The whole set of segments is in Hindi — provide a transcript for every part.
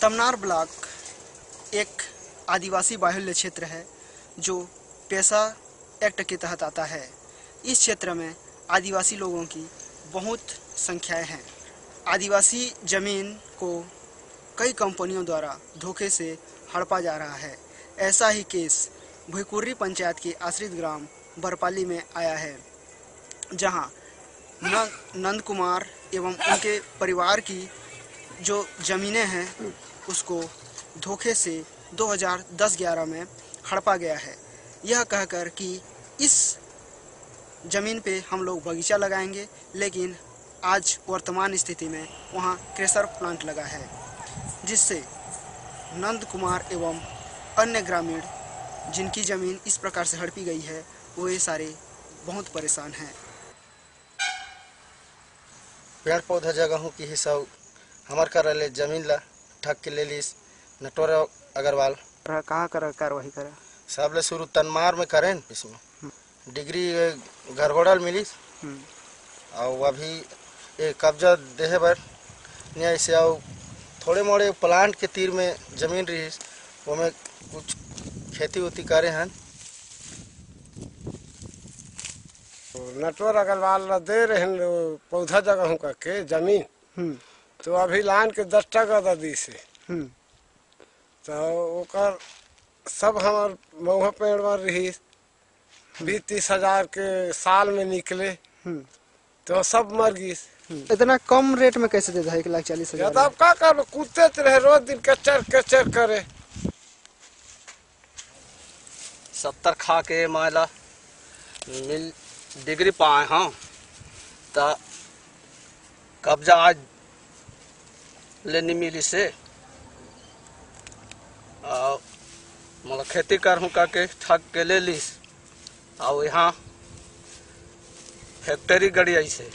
तमनार ब्लॉक एक आदिवासी बाहुल्य क्षेत्र है, जो पैसा एक्ट के तहत आता है। इस क्षेत्र में आदिवासी लोगों की बहुत संख्याएँ हैं। आदिवासी ज़मीन को कई कंपनियों द्वारा धोखे से हड़पा जा रहा है। ऐसा ही केस भुईकुर्री पंचायत के आश्रित ग्राम बरपाली में आया है, जहाँ नंद कुमार एवं उनके परिवार की जो ज़मीनें हैं, उसको धोखे से 2010-11 में हड़पा गया है। यह कहकर कि इस ज़मीन पे हम लोग बगीचा लगाएँगे, लेकिन आज वर्तमान स्थिति में वहाँ क्रेशर प्लांट लगा है, जिससे नंद कुमार एवं अन्य ग्रामीण जिनकी ज़मीन इस प्रकार से हड़पी गई है, वो ये सारे बहुत परेशान हैं। पेड़ पौधा जगहों की ही सब। हमार कर ज़मीन ला ठक के ले लिस नटोर अग्रवाल। कहाँ कर कार्रवाई करा? सब ले शुरू तनमार में करें इसमें। डिग्री गड़बड़ल मिली और अभी ये कब्जा देहे बर नहीं ऐसे और थोड़े मोड़े प्लांट के तीर में ज़मीन रही वो में कुछ खेती उती करे हैं नटवर अग्रवाल दे रहे पौधा जगह के ज़मीन। हम्म। तो अभी लान के दस टका दे दी से। हम्म। तो ओकर सब हमार महुआ पेड़ में रही। बीस तीस हज़ार के साल में निकले। हम्म। तो सब मर गई। इतना कम रेट में कैसे दे दे एक लाख चालीस हज़ार? तो अब का कर कूदते रहे रोज दिन कचर कचर करे। सत्तर खा के माला मिल डिग्री पाए हाँ तो कब्जा आज लेनी मिली से मतलब खेती कर करके ठग के ले लीस और यहाँ फैक्ट्री गड़ी ऐसे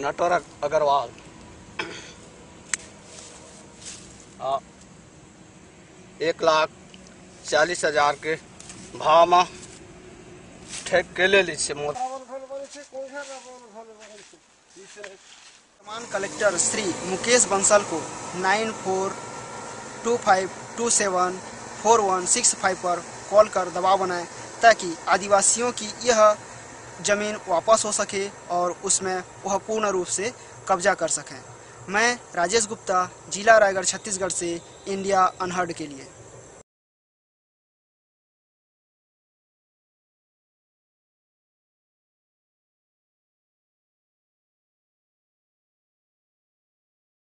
नटवर अग्रवाल। एक लाख चालीस हज़ार के भाव में ठेक के ले ली से मोर वर्तमान कलेक्टर श्री मुकेश बंसल को nine four two five two seven four one six five पर कॉल कर दबाव बनाएँ, ताकि आदिवासियों की यह ज़मीन वापस हो सके और उसमें वह पूर्ण रूप से कब्जा कर सकें। मैं राजेश गुप्ता, जिला रायगढ़ छत्तीसगढ़ से इंडिया अनहर्ड के लिए।